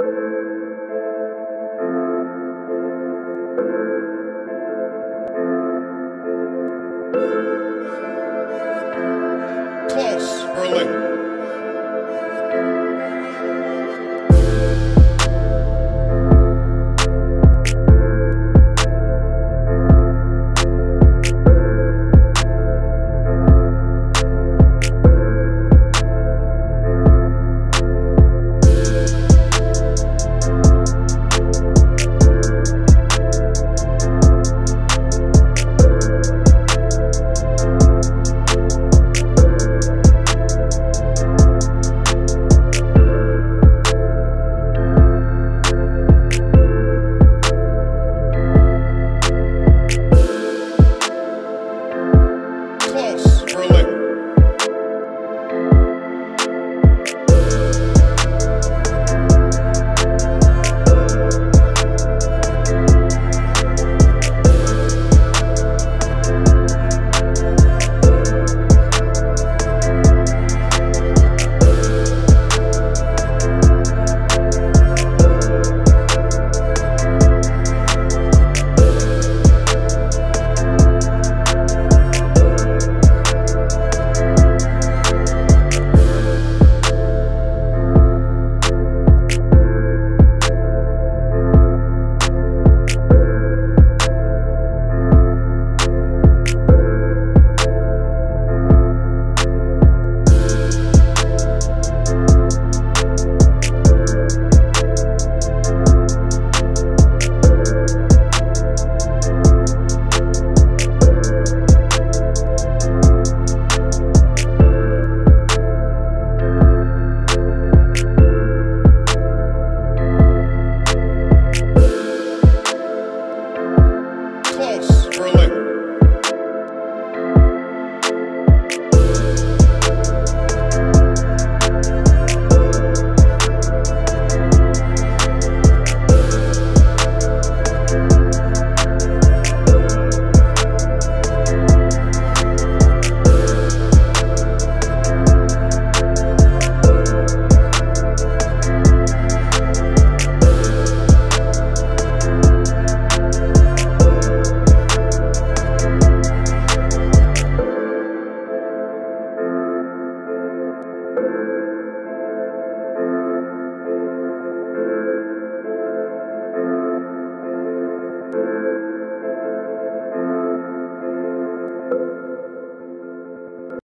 Close, Berlin. Close,